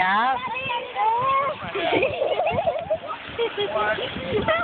Yeah.